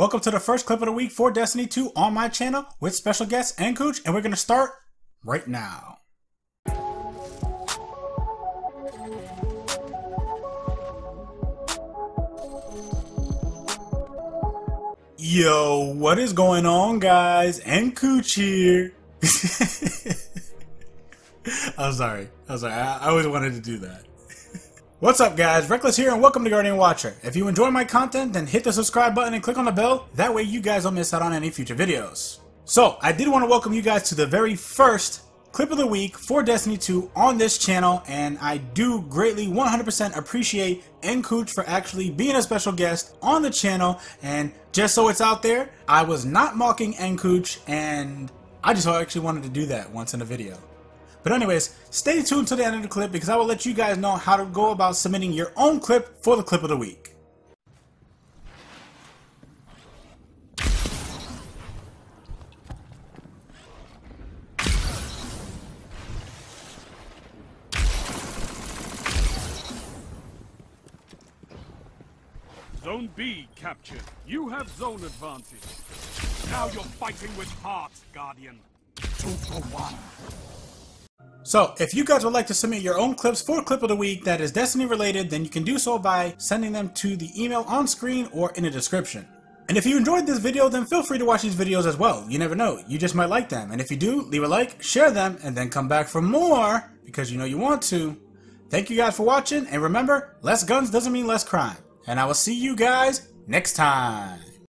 Welcome to the first clip of the week for Destiny 2 on my channel with special guest nKuch, and we're gonna start right now. Yo, what is going on guys? nKuch here. I'm sorry. I'm sorry. I, I always wanted to do that. What's up guys, Reckless here and welcome to Guardian Watcher. If you enjoy my content, then hit the subscribe button and click on the bell, that way you guys don't miss out on any future videos. So, I did want to welcome you guys to the very first clip of the week for Destiny 2 on this channel, and I do greatly 100% appreciate nKuch for actually being a special guest on the channel, and just so it's out there, I was not mocking nKuch, and I just actually wanted to do that once in a video. But anyways, stay tuned to the end of the clip because I will let you guys know how to go about submitting your own clip for the clip of the week. Zone B captured. You have zone advantage. Now you're fighting with heart, Guardian. Two for one. So, if you guys would like to submit your own clips for Clip of the Week that is Destiny related, then you can do so by sending them to the email on screen or in the description. And if you enjoyed this video, then feel free to watch these videos as well. You never know, you just might like them. And if you do, leave a like, share them, and then come back for more, because you know you want to. Thank you guys for watching, and remember, less guns doesn't mean less crime. And I will see you guys next time.